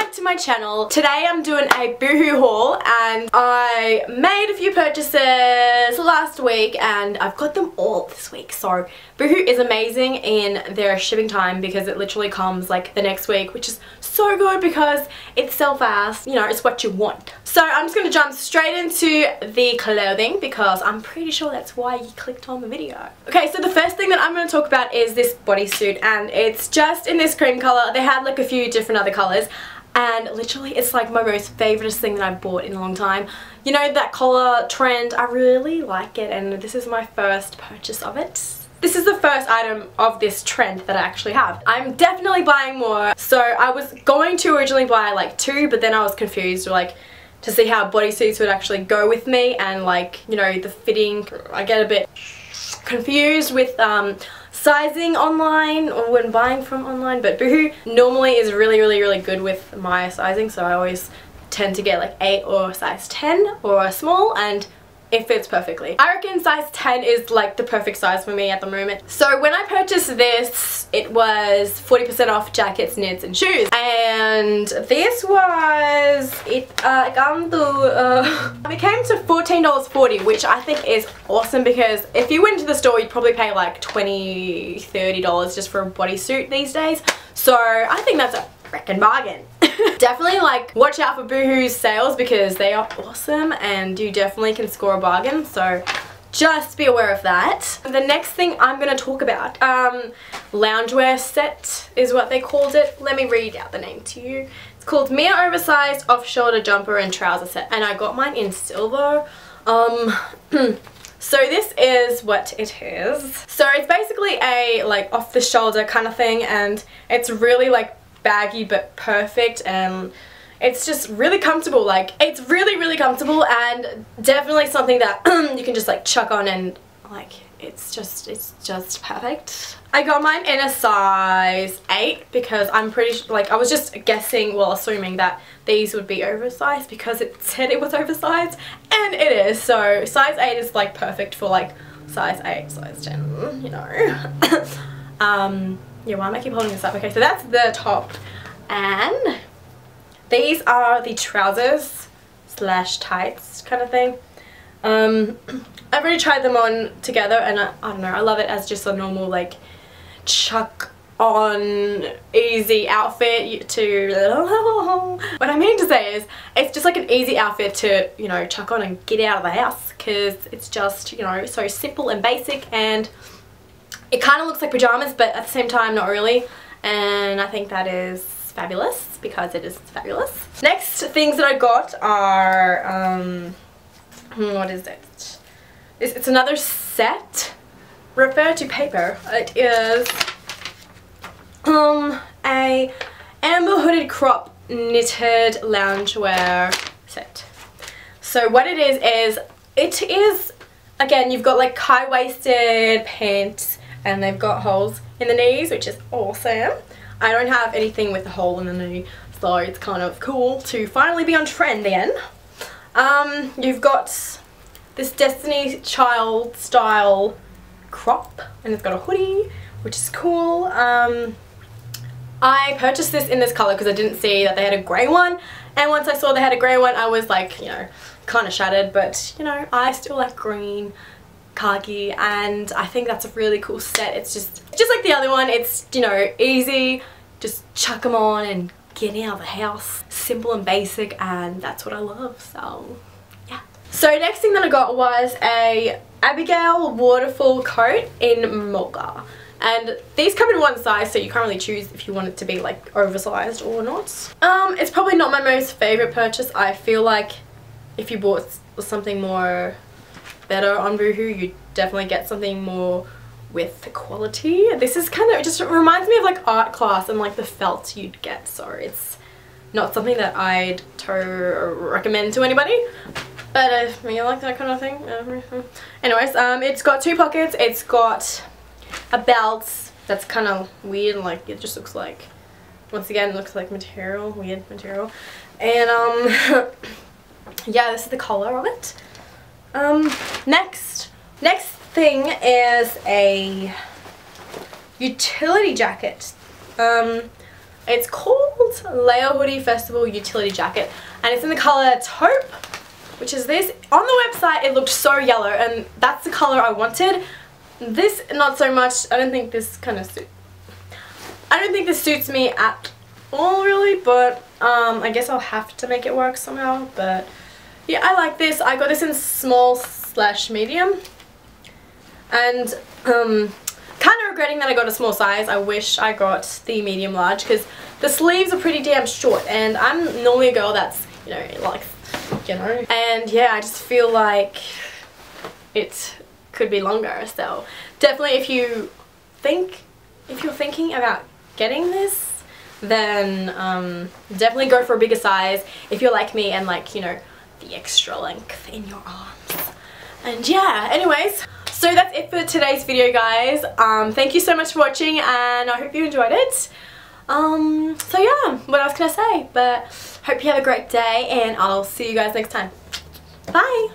back to my channel. Today I'm doing a Boohoo haul and I made a few purchases last week and I've got them all this week. So Boohoo is amazing in their shipping time because it literally comes like the next week which is so good because it's so fast. You know, it's what you want. So I'm just going to jump straight into the clothing because I'm pretty sure that's why you clicked on the video. Okay, so the first thing that I'm going to talk about is this bodysuit and it's just in this cream colour. They had like a few different other colours and literally it's like my most favourite thing that I've bought in a long time. You know that collar trend, I really like it and this is my first purchase of it. This is the first item of this trend that I actually have. I'm definitely buying more. So I was going to originally buy like two but then I was confused like to see how bodysuits would actually go with me and like you know the fitting I get a bit confused with um, sizing online or when buying from online but Boohoo normally is really really really good with my sizing so I always tend to get like 8 or size 10 or a small and it fits perfectly. I reckon size 10 is like the perfect size for me at the moment. So when I purchased this, it was 40% off jackets, knits and shoes. And this was, it, uh, uh, it came to $14.40 which I think is awesome because if you went to the store you'd probably pay like $20, $30 just for a bodysuit these days. So I think that's a freaking bargain. definitely like watch out for Boohoo's sales because they are awesome and you definitely can score a bargain. So just be aware of that. The next thing I'm going to talk about, um, loungewear set is what they called it. Let me read out the name to you. It's called Mia Oversized Off-Shoulder Jumper and Trouser Set and I got mine in silver. Um, So this is what it is. So it's basically a like off the shoulder kind of thing and it's really like baggy but perfect and it's just really comfortable like it's really really comfortable and definitely something that you can just like chuck on and like it's just it's just perfect. I got mine in a size 8 because I'm pretty like I was just guessing well assuming that these would be oversized because it said it was oversized and it is. So size 8 is like perfect for like size 8 size 10 you know. Um yeah, why am I keep holding this up? Okay, so that's the top. And these are the trousers slash tights kind of thing. Um, I've already tried them on together and I, I don't know, I love it as just a normal like chuck on easy outfit to what I mean to say is it's just like an easy outfit to you know chuck on and get out of the house because it's just you know so simple and basic and it kind of looks like pajamas but at the same time not really and I think that is fabulous because it is fabulous. Next things that I got are, um, hmm, what is it? It's, it's another set. Refer to paper. It is um, a amber hooded crop knitted loungewear set. So what it is is, it is, again, you've got like high-waisted pants and they've got holes in the knees which is awesome. I don't have anything with a hole in the knee so it's kind of cool to finally be on trend again. Um, you've got this Destiny Child style crop and it's got a hoodie which is cool. Um, I purchased this in this colour because I didn't see that they had a grey one and once I saw they had a grey one I was like you know kind of shattered but you know I still like green khaki and I think that's a really cool set. It's just just like the other one. It's, you know, easy. Just chuck them on and get out of the house. Simple and basic and that's what I love. So, yeah. So next thing that I got was a Abigail waterfall coat in mocha. And these come in one size so you can't really choose if you want it to be like oversized or not. Um, it's probably not my most favourite purchase. I feel like if you bought something more better on Boohoo, you definitely get something more with the quality. This is kind of, just reminds me of like art class and like the felt you'd get, so it's not something that I'd recommend to anybody. But if you like that kind of thing. Uh, anyways, um, it's got two pockets, it's got a belt that's kind of weird, like it just looks like, once again, it looks like material, weird material. And um, yeah, this is the color of it. Um, next, next thing is a utility jacket. Um, it's called Layer Hoodie Festival Utility Jacket and it's in the colour taupe which is this. On the website it looked so yellow and that's the colour I wanted. This not so much. I don't think this kind of suits. I don't think this suits me at all really but um, I guess I'll have to make it work somehow but yeah I like this. I got this in small slash medium. And um, kind of regretting that I got a small size. I wish I got the medium large because the sleeves are pretty damn short. And I'm normally a girl that's you know like you know. And yeah I just feel like it could be longer so definitely if you think if you're thinking about getting this then um, definitely go for a bigger size. If you're like me and like you know the extra length in your arms. And yeah anyways so that's it for today's video guys. Um, thank you so much for watching and I hope you enjoyed it. Um, so yeah what else can I say? But hope you have a great day and I'll see you guys next time. Bye